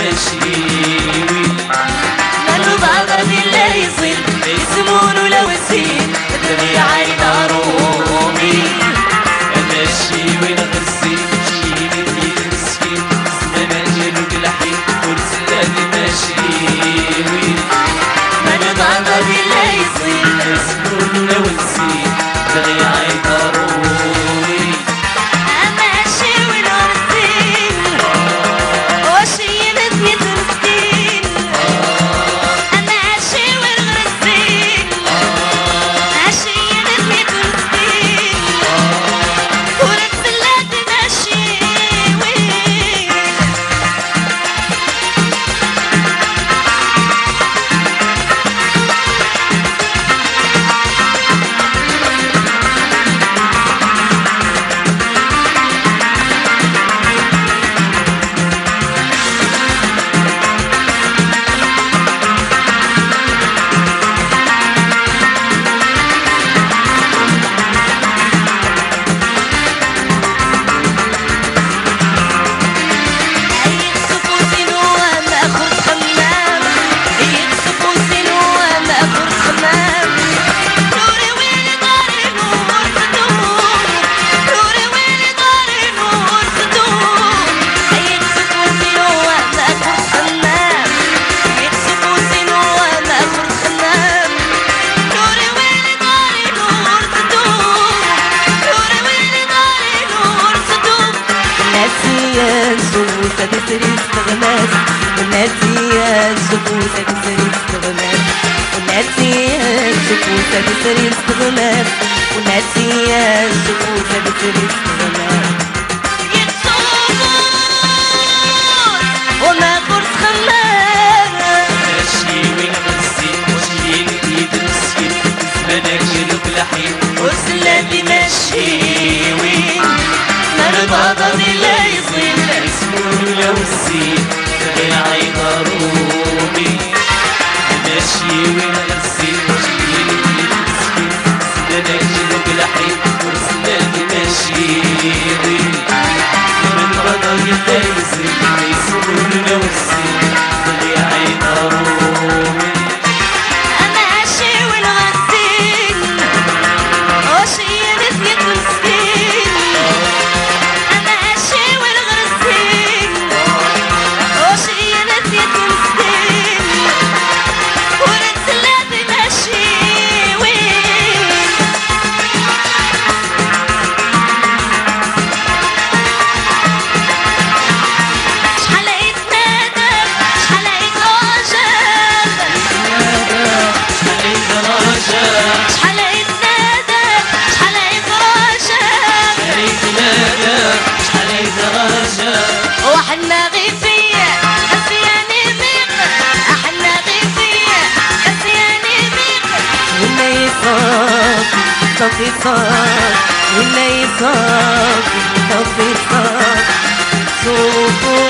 She وناسية شكوسة بسري استغلال وناسية شكوسة بسري استغلال يتصور وما قرص خلال ماشي وين غزي وشلين ايد مسكين زمانك يلوك لحين وسلامي ماشي أحلى غيثية حسياني ميق أحلى غيثية حسياني ميق. ولا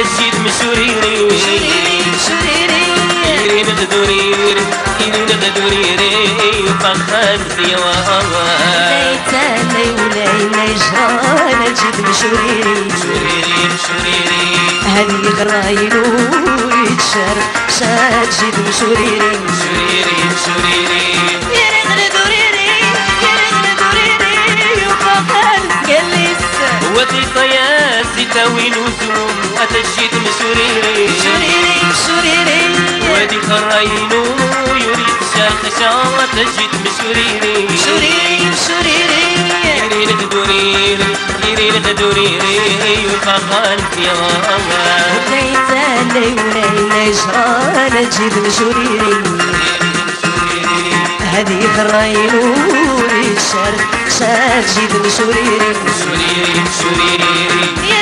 الشرخشة تجد مشوريني يرين غدورير يرين غدوريري وبخان يا واوا شريري. شريري هذه غراينو يتشارك شاد جد مشوريري شريري. شريري وفي طياس تاويل وزوم وتجد مشوريري ودي خرينو يريد شرخشة وتجد مشوريري يرين غدورير يرين غدوريري وبخان يا واوا جيب مشوريري هذه خراينو يتشارك شاد جيب مشوريري شريري شريري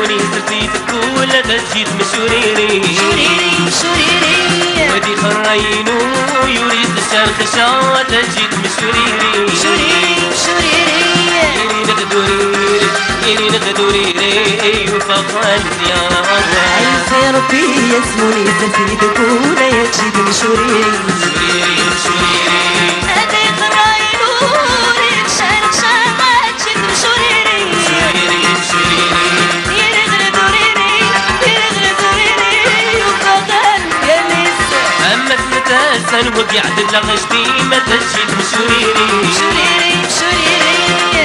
ربي يسموني سفيت كل تجد مشوريري ودي خرينو يريد الشرخشة تجد مشوريري يرين غدوريري يرين غدوريري وبخان زيان عايز ربي يسموني زفيد كولا يجيب مشوريري شريري شريري تنتاسن وقعد لغشتي ما تجد مشوريري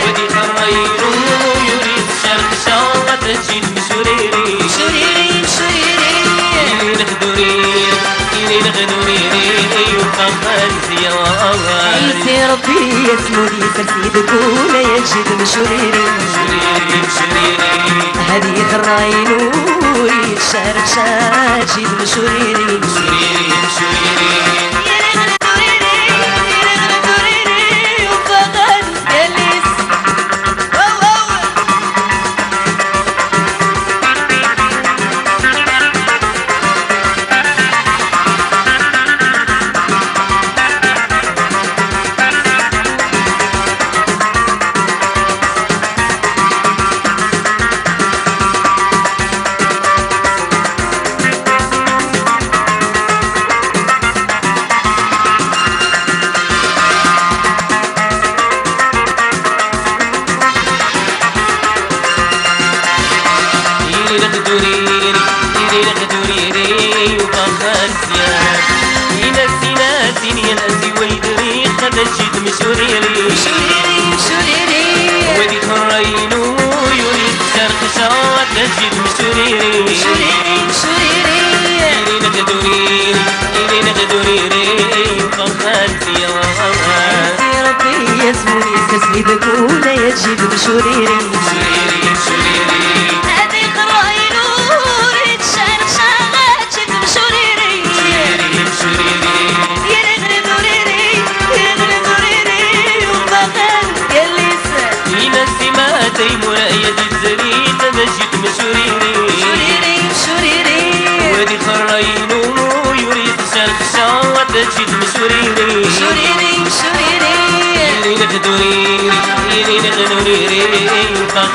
ودي خرينو يريد الشرخشة تجد مشوريري يرين غدورير يرين غدوريري وبخان زيان عايز ربي يسموني زفيد كولا يجيب مشوريري شريري شريري هذه الراينو يتشارك شاد جيب مشوريري شريري شريري يا ناسي ويدري قد جد مشوريري ودي خرينو يريد شرخشة تجد مشوريري يرين غدوريري يرين غدوريري وبخان زيان ربي يسموني تسميد كولا يجيب مشوريري شريري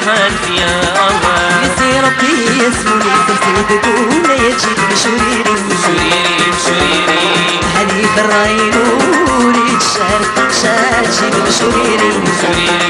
خلف يا الله يسيرك يسموني تسود دون يجيك بشريري بشريري بشريري هني براينو شارك شارك بشريري بشريري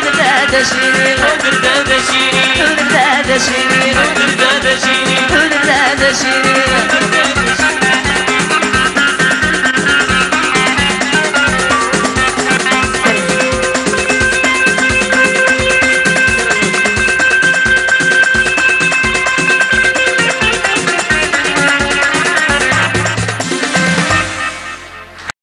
دشيني هنبدا دشيني هنبدا دشيني هنبدا